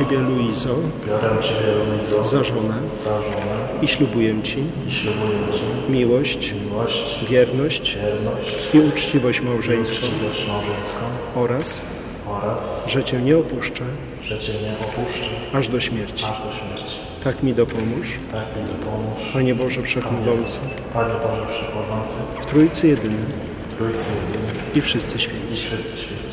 Ciebie, Luizo, biorę Ciebie, Luizo, za żonę. Za żonę. I ślubuję Ci. I ślubuję Ci. Miłość, miłość, wierność. Wierność. I uczciwość małżeńską. Uczciwość małżeńską. Oraz, oraz, że Cię nie opuszczę. Że Cię nie opuszczę. Aż do śmierci. aż do śmierci. Tak mi dopomóż, Tak mi dopomóż, Panie Boże Wszechmogący, Panie Boże Wszechmogący, w Trójcy Jedyny. Trójcy Jedyny. I wszyscy i święci. wszyscy święci.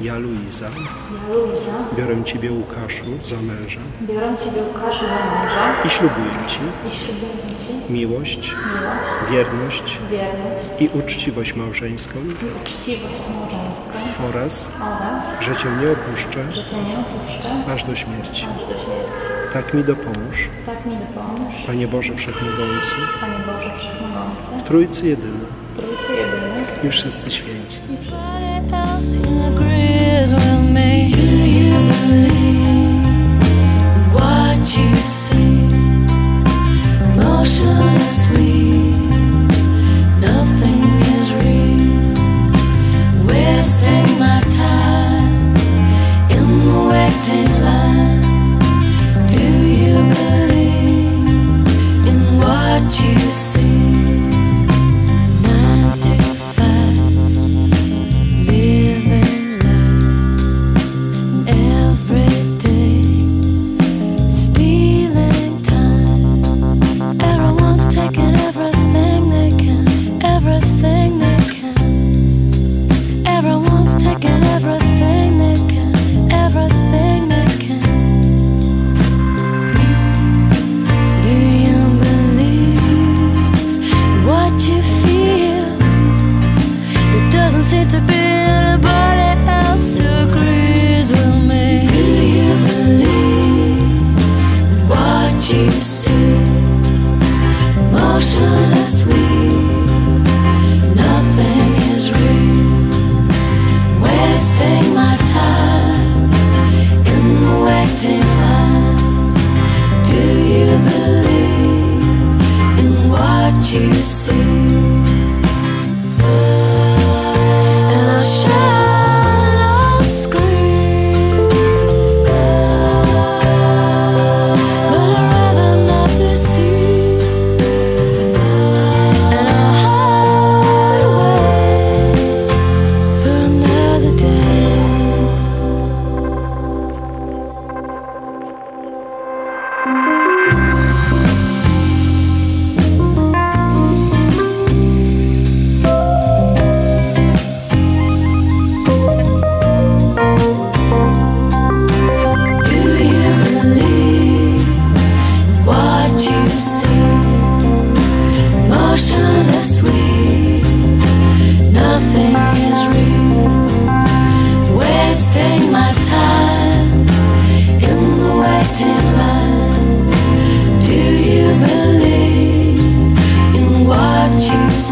Ja, Luiza, Ja, Luiza, biorę Ciebie, Łukaszu, za męża biorę Ciebie Łukaszu za męża i ślubuję Ci i ślubuję Ci miłość, miłość, wierność wierność i uczciwość małżeńską i uczciwość małżeńską oraz, oraz, że Cię nie opuszczę że Cię nie opuszczę aż do śmierci. aż do śmierci. Tak mi dopomóż, Tak mi dopomóż, Panie Boże Wszechmogący, Panie Boże Wszechmogący, w Trójcy Jedyny Trójcy Jedyny i wszyscy święci. Nobody else what you see? should you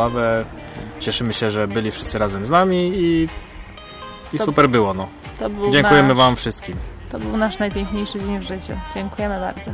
zabawę. Cieszymy się, że byli wszyscy razem z nami i, i To- super było. No. Dziękujemy nasz, Wam wszystkim. To był nasz najpiękniejszy dzień w życiu. Dziękujemy bardzo.